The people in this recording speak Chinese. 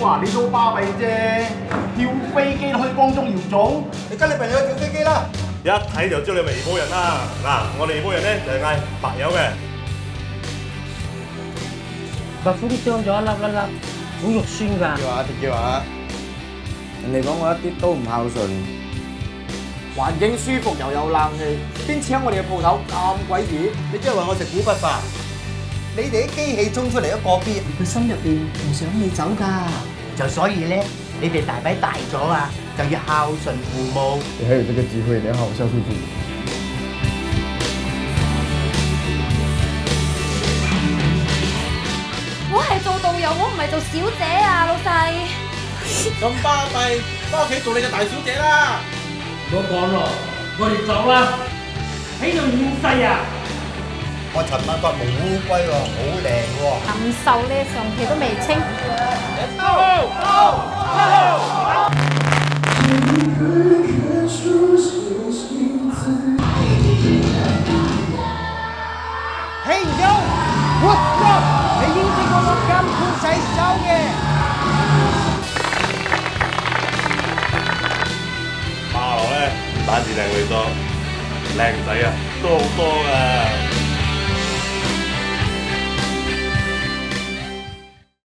哇！你都巴閉啫，跳飛機都可以光宗耀祖，你跟你朋友去跳飛機啦！一睇就知道你係怡保人啦。嗱，我哋怡保人咧就係嗌白友嘅。白虎啲張咗一粒一粒，好肉酸㗎。叫下，叫下。人哋講我一啲都唔孝順，環境舒服又有冷氣，邊似喺我哋嘅鋪頭咁鬼熱？你即係話我食古不化？你哋啲機器衝出嚟一個邊，佢心入邊唔想你走㗎。就所以咧，你哋大髀大咗啊，就要孝順父母。你還有這個機會，你要好好孝順父母。我係做導遊，我唔係做小姐啊，老細。咁巴閉，翻屋企做你嘅大小姐啦！唔好講咯，我哋走啦！喺度厭世啊！我尋晚發毛烏龜喎，好靚喎。咁瘦咧，上期都未清。Hey yo, what's up？你應承過我金箍洗手嘅。馬來咧唔單止靚女多，靚仔啊都好多噶。